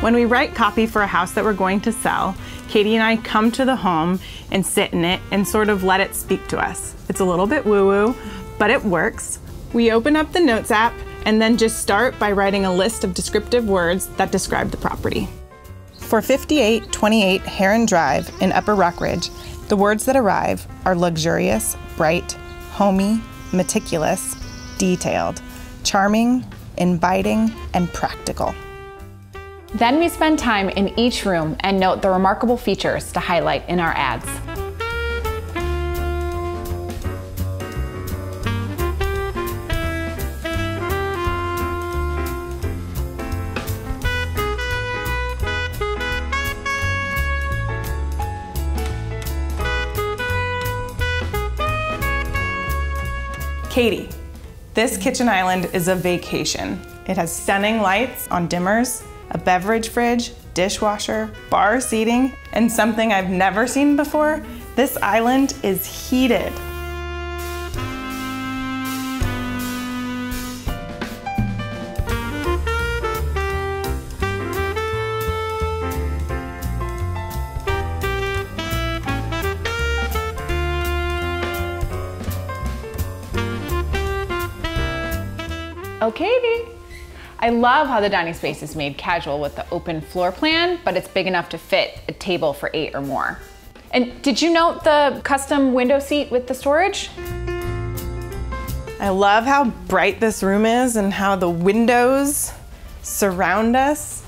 When we write copy for a house that we're going to sell, Katie and I come to the home and sit in it and sort of let it speak to us. It's a little bit woo-woo, but it works. We open up the Notes app and then just start by writing a list of descriptive words that describe the property. For 5828 Heron Drive in Upper Rockridge, the words that arrive are luxurious, bright, homey, meticulous, detailed, charming, inviting, and practical. Then we spend time in each room and note the remarkable features to highlight in our ads. Katie, this kitchen island is a vacation. It has stunning lights on dimmers, a beverage fridge, dishwasher, bar seating, and something I've never seen before, this island is heated. Oh, Katie. I love how the dining space is made casual with the open floor plan, but it's big enough to fit a table for eight or more. And did you note the custom window seat with the storage? I love how bright this room is and how the windows surround us.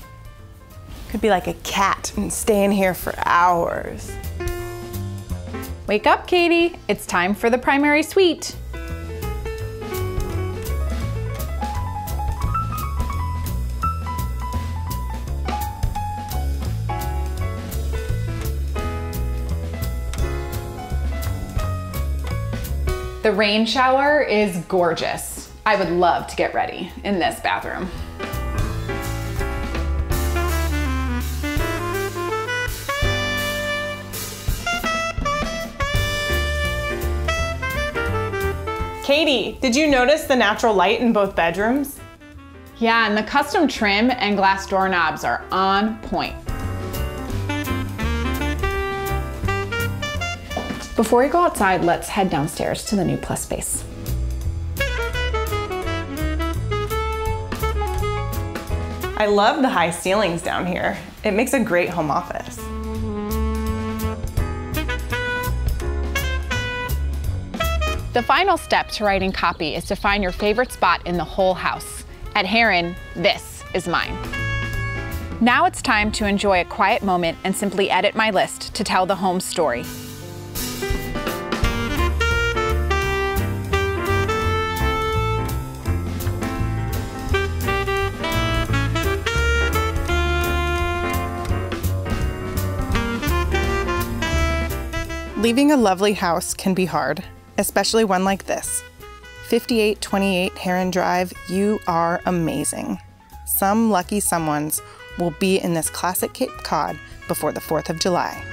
Could be like a cat and stay in here for hours. Wake up, Katie. It's time for the primary suite. The rain shower is gorgeous. I would love to get ready in this bathroom. Katie, did you notice the natural light in both bedrooms? Yeah, and the custom trim and glass doorknobs are on point. Before we go outside, let's head downstairs to the new plus space. I love the high ceilings down here. It makes a great home office. The final step to writing copy is to find your favorite spot in the whole house. At Heron, this is mine. Now it's time to enjoy a quiet moment and simply edit my list to tell the home story. Leaving a lovely house can be hard, especially one like this. 5828 Heron Drive, you are amazing. Some lucky someones will be in this classic Cape Cod before the 4th of July.